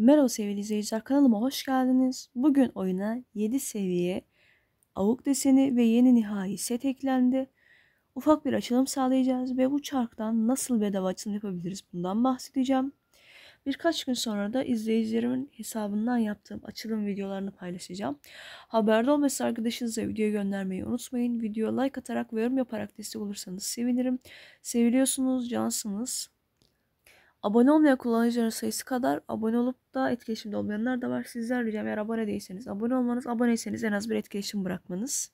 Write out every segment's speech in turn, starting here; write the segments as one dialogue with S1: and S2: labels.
S1: Merhaba sevgili izleyiciler kanalıma hoş geldiniz. Bugün oyuna 7 seviye avuk deseni ve yeni nihai set eklendi. Ufak bir açılım sağlayacağız ve bu çarktan nasıl bedava açılım yapabiliriz bundan bahsedeceğim. Birkaç gün sonra da izleyicilerimin hesabından yaptığım açılım videolarını paylaşacağım. Haberde olması arkadaşınıza video göndermeyi unutmayın. Video like atarak ve yorum yaparak destek olursanız sevinirim. Seviliyorsunuz, cansınız. Abone olmayan kullanıcıların sayısı kadar abone olup da etkileşimde olmayanlar da var. Sizler ricam eğer abone değilseniz abone olmanız, aboneyseniz en az bir etkileşim bırakmanız.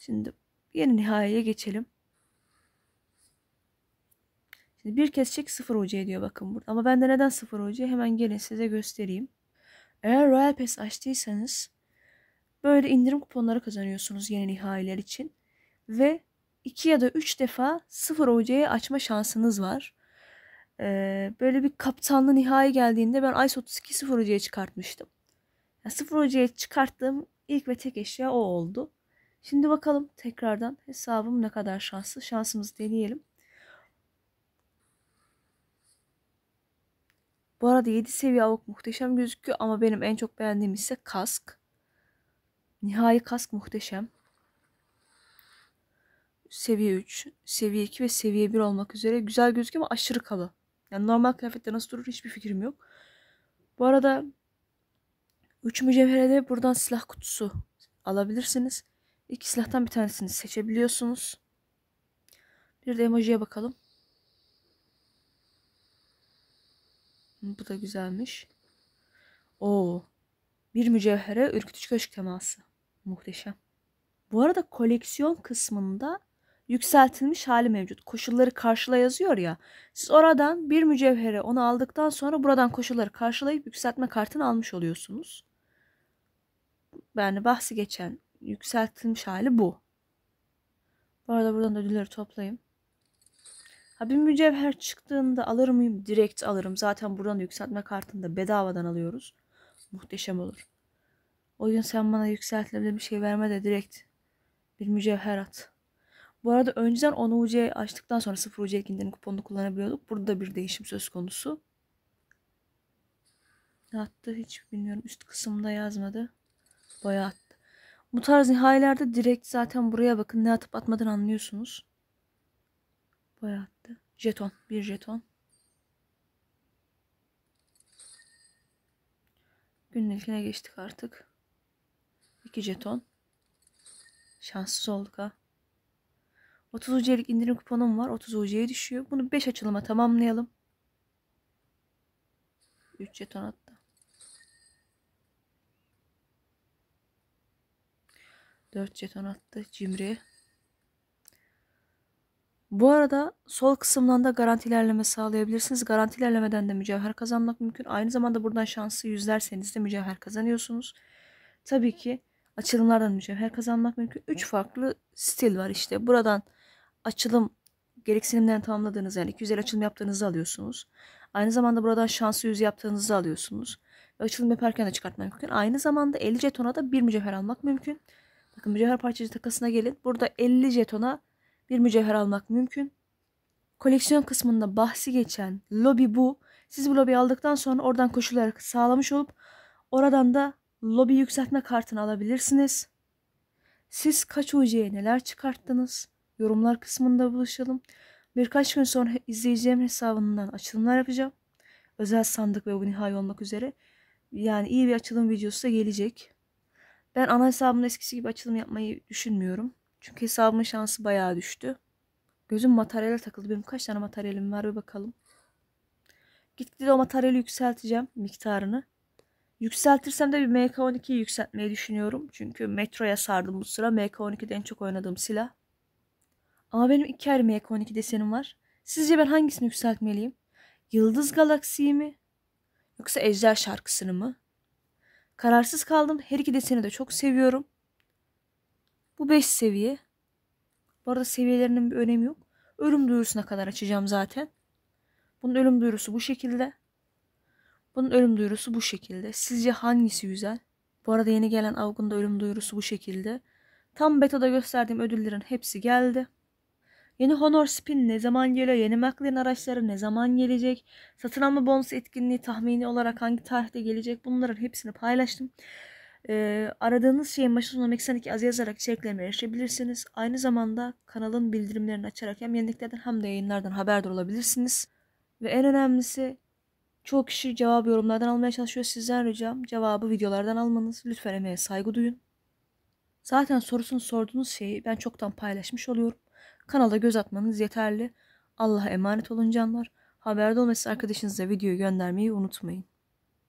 S1: Şimdi yeni nihayeye geçelim. Şimdi bir kez çek 0 UC diyor bakın burada. Ama bende neden 0 UC hemen gelin size göstereyim. Eğer Royal Pass açtıysanız böyle indirim kuponları kazanıyorsunuz yeni nihayeler için. Ve 2 ya da 3 defa 0 UC'ye açma şansınız var. Ee, böyle bir kaptanlı nihai geldiğinde ben Ice 32 0 UC'ye çıkartmıştım. Yani 0 UC'ye çıkarttığım ilk ve tek eşya o oldu. Şimdi bakalım tekrardan hesabım ne kadar şanslı. Şansımızı deneyelim. Bu arada 7 seviye avuk muhteşem gözüküyor ama benim en çok beğendiğim ise kask. Nihai kask muhteşem. Seviye 3, seviye 2 ve seviye 1 olmak üzere güzel gözüküyor ama aşırı kalı. Yani normal kıyafette nasıl durur hiçbir fikrim yok. Bu arada 3 mücevherede buradan silah kutusu alabilirsiniz. İki silahtan bir tanesini seçebiliyorsunuz. Bir de emojiye bakalım. Bu da güzelmiş. Oo. Bir mücevhere ürkütücü köşk teması. Muhteşem. Bu arada koleksiyon kısmında yükseltilmiş hali mevcut. Koşulları karşıla yazıyor ya. Siz oradan bir mücevhere onu aldıktan sonra buradan koşulları karşılayıp yükseltme kartını almış oluyorsunuz. Yani bahsi geçen yükseltilmiş hali bu. Bu arada buradan da ödülleri toplayayım. Ha bir mücevher çıktığında alır mıyım? Direkt alırım. Zaten buradan yükseltme kartını bedavadan alıyoruz. Muhteşem olur. O gün sen bana yükseltilebilir bir şey verme de direkt bir mücevher at. Bu arada önceden 10 UC açtıktan sonra 0 UC indirim kuponunu kullanabiliyorduk. Burada da bir değişim söz konusu. Attı hiç bilmiyorum. Üst kısımda yazmadı. Bayağı attı. Bu tarz nihalelerde direkt zaten buraya bakın ne atıp atmadan anlıyorsunuz. Bayağı attı. Jeton. Bir jeton. Günlükine geçtik artık. İki jeton. Şanssız olduk ha. 30 UC'lik indirim kuponum var. 30 UC'ye düşüyor. Bunu 5 açılıma tamamlayalım. 3 jeton attı. 4 jeton attı. Cimri. Bu arada sol kısımdan da garanti ilerleme sağlayabilirsiniz. Garanti ilerlemeden de mücevher kazanmak mümkün. Aynı zamanda buradan şansı yüzlerseniz de mücevher kazanıyorsunuz. Tabii ki açılımlardan mücevher kazanmak mümkün. 3 farklı stil var işte. Buradan açılım gereksinimlerini tamamladığınız yani 250 açılım yaptığınızı alıyorsunuz. Aynı zamanda buradan şansı yüz yaptığınızı alıyorsunuz. Ve açılım yaparken de çıkartmak mümkün. Aynı zamanda 50 jetona da bir mücevher almak mümkün. Bakın mücevher parçacı takasına gelin. Burada 50 jetona bir mücevher almak mümkün. Koleksiyon kısmında bahsi geçen lobi bu. Siz bu lobi aldıktan sonra oradan koşulları sağlamış olup oradan da lobi yükseltme kartını alabilirsiniz. Siz kaç UC'ye neler çıkarttınız? Yorumlar kısmında buluşalım. Birkaç gün sonra izleyeceğim hesabından açılımlar yapacağım. Özel sandık ve bu nihai olmak üzere. Yani iyi bir açılım videosu da gelecek. Ben ana hesabımda eskisi gibi açılım yapmayı düşünmüyorum. Çünkü hesabımın şansı bayağı düştü. Gözüm materyale takıldı. Benim kaç tane materyalim var bir bakalım. Gitgide o materyali yükselteceğim miktarını. Yükseltirsem de bir MK12'yi yükseltmeyi düşünüyorum. Çünkü Metro'ya sardım bu sıra. MK12'de en çok oynadığım silah. Ama benim iki ayrı MK12 desenim var. Sizce ben hangisini yükseltmeliyim? Yıldız Galaksiyi mi? Yoksa Ejder şarkısını mı? Kararsız kaldım. Her iki deseni de çok seviyorum. Bu 5 seviye. Bu arada seviyelerinin bir önemi yok. Ölüm duyurusuna kadar açacağım zaten. Bunun ölüm duyurusu bu şekilde. Bunun ölüm duyurusu bu şekilde. Sizce hangisi güzel? Bu arada yeni gelen Avgun'da ölüm duyurusu bu şekilde. Tam beta'da gösterdiğim ödüllerin hepsi geldi. Yeni Honor Spin ne zaman geliyor? Yeni McLaren araçları ne zaman gelecek? Satın alma bonus etkinliği tahmini olarak hangi tarihte gelecek? Bunların hepsini paylaştım. Ee, aradığınız şeyin başına sonuna azı yazarak içeriklerime erişebilirsiniz. Aynı zamanda kanalın bildirimlerini açarak hem yeniliklerden hem de yayınlardan haberdar olabilirsiniz. Ve en önemlisi çoğu kişi cevabı yorumlardan almaya çalışıyor. Sizden ricam cevabı videolardan almanız. Lütfen emeğe saygı duyun. Zaten sorusunu sorduğunuz şeyi ben çoktan paylaşmış oluyorum. Kanala göz atmanız yeterli. Allah'a emanet olun canlar. Haberde olması arkadaşınıza videoyu göndermeyi unutmayın.